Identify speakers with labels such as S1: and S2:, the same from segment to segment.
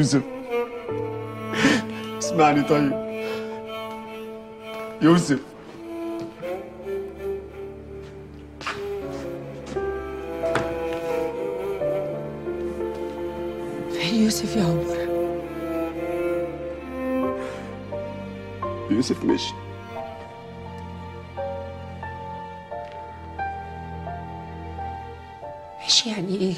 S1: يوسف. اسمعني طيب. يوسف.
S2: فين يوسف يا عمر؟
S1: يوسف مشي
S2: مش يعني إيه؟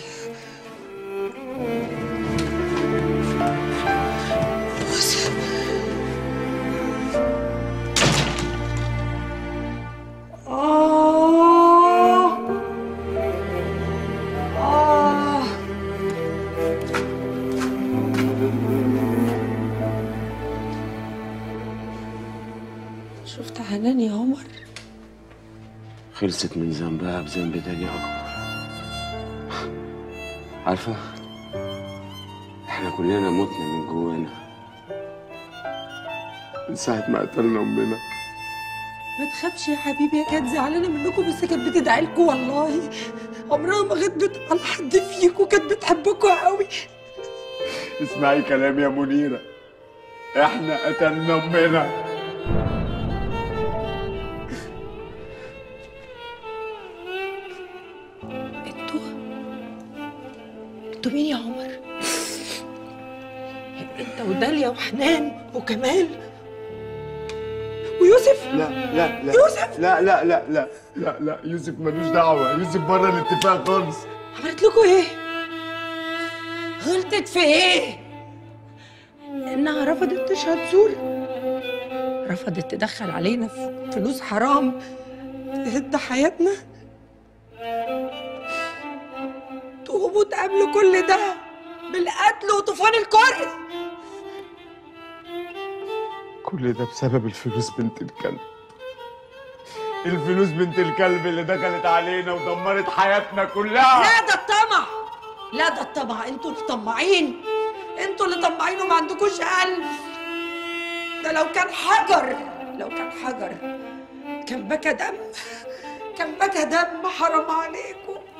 S3: خلصت من ذنبها بذنب تاني أكبر عارفة؟ إحنا كلنا متنا من جوانا.
S1: من ساعة ما قتلنا أمنا.
S2: ما تخافش يا حبيبي هي كانت زعلانة منكم بس كانت بتدعي لكم والله عمرها ما غدت على حد فيكم كانت بتحبكم قوي.
S1: اسمعي كلامي يا منيرة. إحنا قتلنا أمنا.
S2: مين يا عمر؟ انت وداليا وحنان وكمال ويوسف؟
S1: لا لا لا.
S2: يوسف!
S1: لا لا لا لا لا لا. يوسف ملوش دعوة. يوسف بره الاتفاق خالص.
S2: عملت لكم إيه؟ غلطت في إيه؟ انها رفضت تشهد زور رفضت تدخل علينا في فلوس حرام تهد حياتنا. تقوموا تقابلوا كل ده. بالقتل وطوفان الكره.
S1: كل ده بسبب الفلوس بنت الكلب. الفلوس بنت الكلب اللي دخلت علينا ودمرت حياتنا كلها.
S2: لا ده الطمع. لا ده الطمع. أنتوا اللي طماعين أنتوا اللي طماعين وما عندكوش قلب. ده لو كان حجر لو كان حجر كان بكى دم. كان بكى دم. حرام عليكم.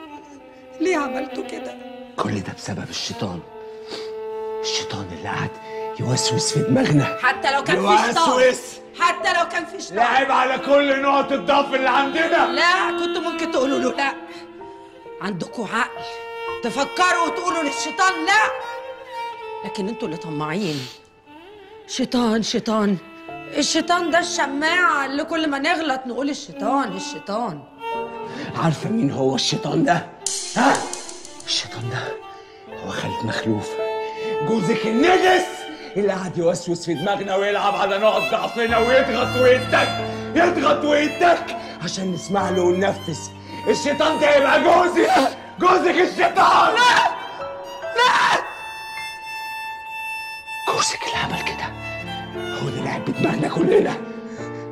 S2: ليه عملتوا كده؟
S3: كل ده بسبب الشيطان. الشيطان اللي قعد يوسوس في دماغنا.
S2: حتى لو كان في شيطان.
S1: يوسوس.
S2: حتى لو كان في شيطان.
S1: لعب على كل نقط الضعف اللي عندنا.
S2: لا كنت ممكن تقولوا له لا. عندكوا عقل. تفكروا وتقولوا للشيطان لا. لكن أنتوا اللي طماعين. شيطان شيطان. الشيطان ده الشماعة اللي كل ما نغلط نقول الشيطان الشيطان.
S3: عارفة مين هو الشيطان ده؟ ها؟ الشيطان ده هو خالد مخلوف. جوزك النجس! اللي قعد يوسوس في دماغنا ويلعب على نقط ضعفنا ويضغط ويتك يضغط ويتك عشان نسمع له وننفذ. الشيطان ده يبقى جوزي! جوزك الشيطان! لا! لا! جوزك اللي عمل كده. هو اللي لعب بدماغنا كلنا.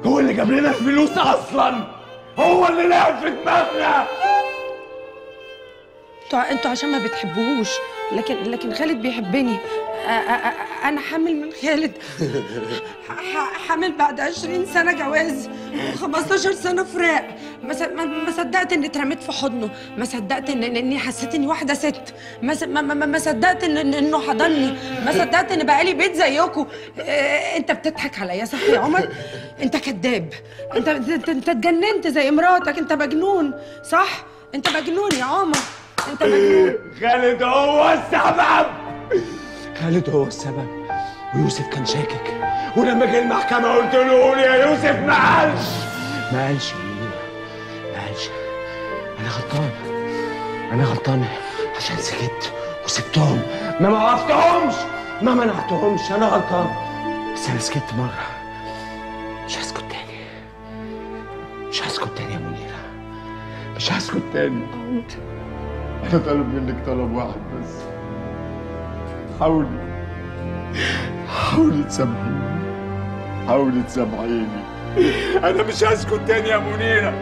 S3: هو اللي جاب لنا الفلوس أصلا. هو اللي لعب في دماغنا.
S2: أنتوا أنتوا عشان ما بتحبوهوش. لكن لكن خالد بيحبني. أنا حامل من خالد. حامل بعد 20 سنة جواز. و15 سنة فراق. ما صدقت إني اترميت في حضنه. ما صدقت ان إني حسيت اني واحدة ست. ما صدقت إن- إنه حضني. ما صدقت إن بقالي بيت زيكم أنت بتضحك عليا صح يا عمر؟ أنت كذاب. انت, أنت اتجننت زي مراتك. أنت مجنون صح؟ أنت مجنون يا عمر. أنت مجنون.
S1: خالد هو السبب.
S3: خالد هو السبب. ويوسف كان شاكك. ولما جه المحكمة قلت له قول يا يوسف ما قالش. ما قالش. يا منيرة ما قالش. أنا غلطان. أنا غلطان. عشان سكت وسبتهم. ما وقفتهمش. ما منعتهمش. أنا غلطان. بس أنا سكت مرة. مش هسكت تاني. مش هسكت تاني يا منيرة. مش هسكت تاني.
S1: أنا طالب منك طلب واحد بس. حاولي. حاولي تسامحيني. حاولي تسامحيني. أنا مش هسكت تاني يا منيرة.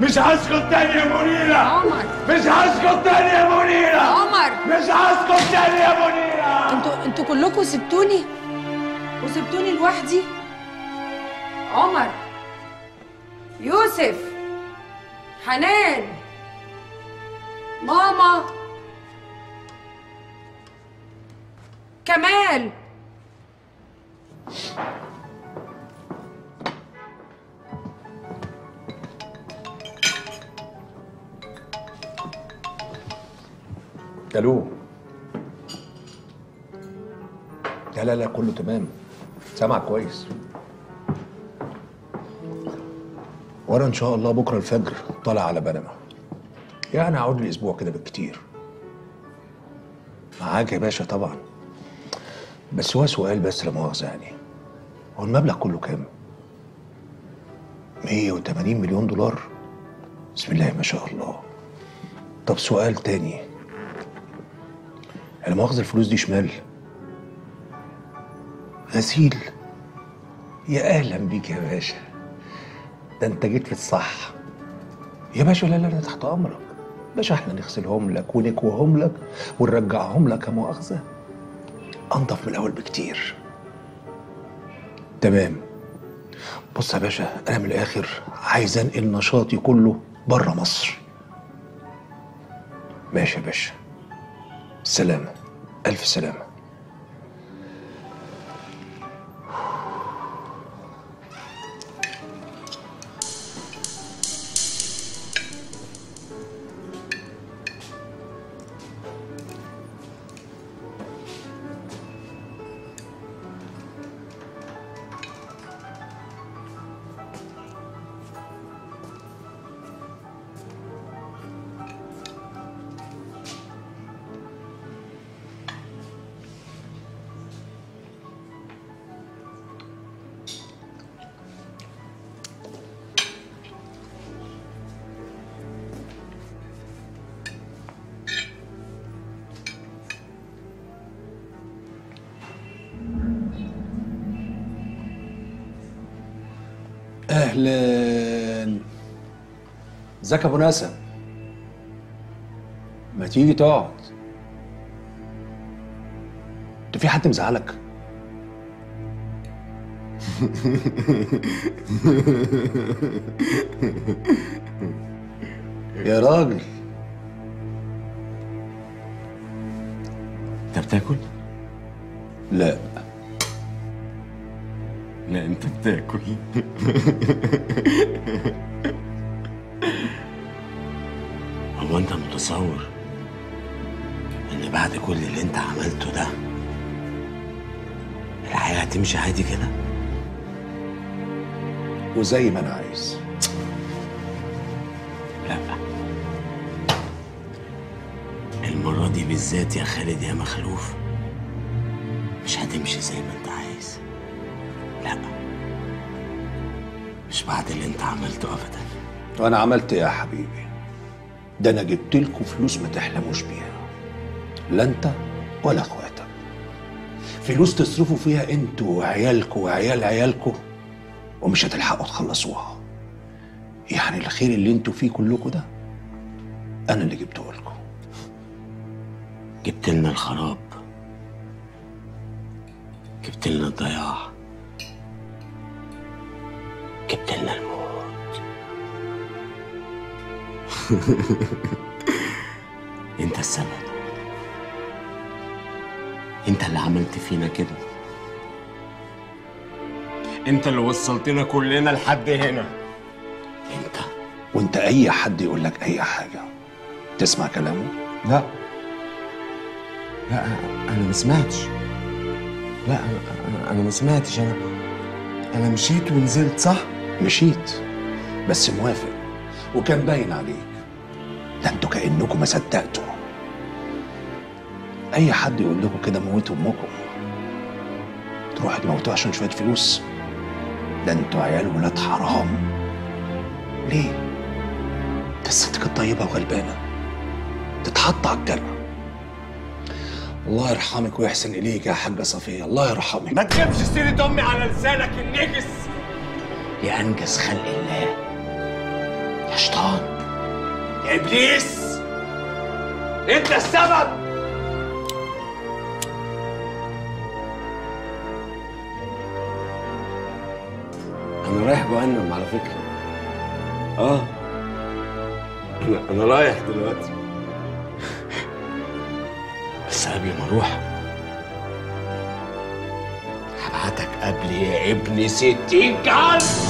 S1: مش هسكت تاني يا منيرة.
S2: عمر.
S1: مش هسكت تاني يا منيرة.
S2: عمر.
S1: مش هسكت تاني يا منيرة.
S2: أنتوا أنتوا كلكم سبتوني. وسبتوني لوحدي. عمر. يوسف. حنان. ماما. كمال.
S4: ألو. لا لا لا كله تمام. سامع كويس. وأنا إن شاء الله بكرة الفجر طالع على بنما. يعني هقعد لي أسبوع كده بالكتير. معاك يا باشا طبعا. بس هو سؤال بس لا مؤاخذه يعني. هو المبلغ كله كام؟ 180 مليون دولار؟ بسم الله ما شاء الله. طب سؤال تاني. أنا مؤاخذة الفلوس دي شمال. غسيل. يا أهلا بيك يا باشا. ده أنت جيت في الصح. يا باشا لا لا لا تحت أمرك. باشا إحنا نغسلهم لك ونكوهم لك ونرجعهم لك يا مؤاخذة انضف من الأول بكتير. تمام. بص يا باشا أنا من الآخر عايز أنقل نشاطي كله بره مصر. ماشي يا باشا. سلامة. ألف سلامة. أهلا. ازيك يا أبو نسب ما تيجي تقعد؟ أنت في حد مزعلك؟ يا راجل.
S3: أنت بتاكل؟
S4: لا.
S3: لا انت بتاكل هو انت متصور ان بعد كل اللي انت عملته ده الحياة هتمشي عادي كده؟
S4: وزي ما أنا عايز
S3: لا المرة دي بالذات يا خالد يا مخلوف مش هتمشي زي ما انت عايز لا مش بعد اللي انت عملته ابدا.
S4: وأنا عملت إيه يا حبيبي؟ ده أنا جبت لكم فلوس ما تحلموش بيها. لا أنت ولا أخواتك. فلوس تصرفوا فيها أنتوا وعيالكوا وعيال عيالكوا ومش هتلحقوا تخلصوها. يعني الخير اللي أنتوا فيه كلكوا ده أنا اللي جبته لكم.
S3: جبت لنا الخراب. جبت لنا الضياع. جبت لنا الموت. انت السبب. انت اللي عملت فينا كده. انت اللي وصلتنا كلنا لحد هنا. انت.
S4: وانت اي حد يقول لك اي حاجة. تسمع كلامه؟
S3: لا. لا أنا ما سمعتش. لا أنا أنا ما سمعتش. أنا أنا مشيت ونزلت صح؟
S4: مشيت بس موافق وكان باين عليك. ده أنتوا كأنكم ما صدقتوا. أي حد يقول لكم كده موتوا أمكم. تروحوا تموتوها عشان شوية فلوس. ده أنتوا عيال ولاد حرام. ليه؟ ده الست كانت طيبه وغلبانة. تتحط على الجرة الله يرحمك ويحسن إليك يا حاجة صفية. الله يرحمك.
S3: ما تجيبش سيرة أمي على لسانك النجس. يا أنجز خلق الله. يا شيطان. يا إبليس. أنت السبب. أنا رايح جهنم على فكرة. آه. أنا أنا رايح دلوقتي. بس قبل ما أروح هبعتك قبل يا ابني ستين كلب.